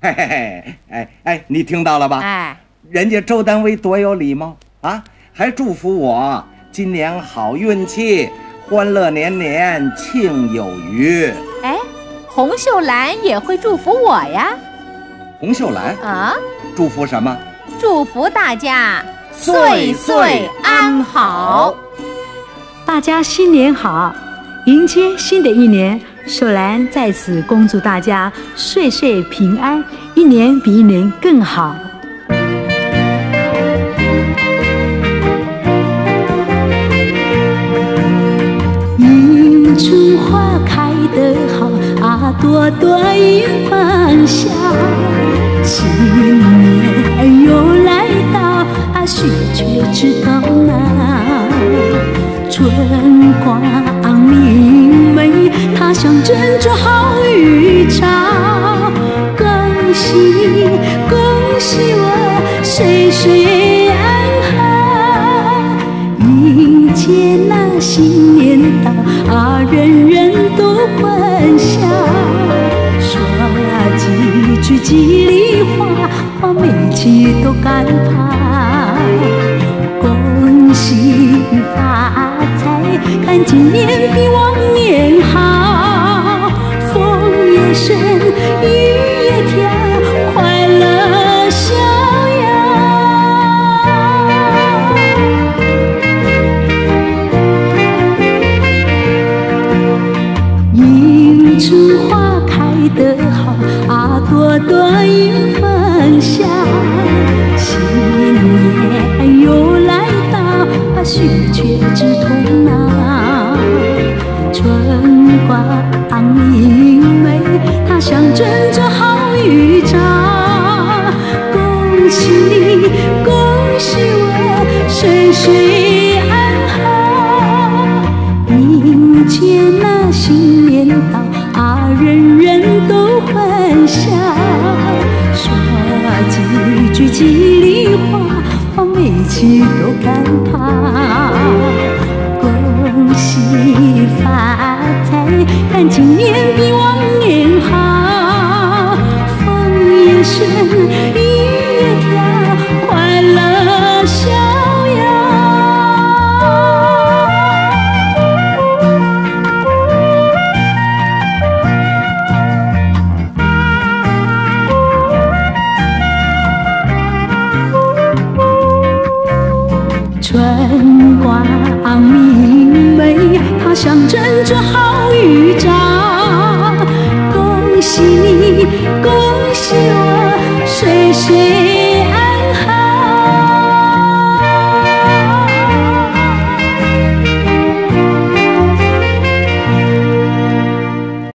嘿嘿嘿，哎哎，你听到了吧？哎，人家周丹薇多有礼貌啊，还祝福我今年好运气，欢乐年年庆有余。哎，洪秀兰也会祝福我呀。洪秀兰啊，祝福什么？祝福大家岁岁安好，大家新年好，迎接新的一年。秀兰在此恭祝大家岁岁平安，一年比一年更好。迎春花开得好啊，朵朵迎芳香。象征着好预兆，恭喜恭喜我岁岁安好，迎接那新年到啊，人人都欢笑，说几句吉利话，把霉气都赶跑，恭喜发财，看今年比往年好。身鱼也跳，快乐逍遥。迎春花开得好，啊，朵朵迎风笑。新年又来到，啊，喜鹊枝头闹。春光明。想争做好预兆恭喜你恭喜我顺水安好迎接那新年到啊人人都欢笑说几句吉利话把美气都赶跑恭喜发财看今年比身，鱼，快乐逍遥。春光明媚，它象征着好预兆。谁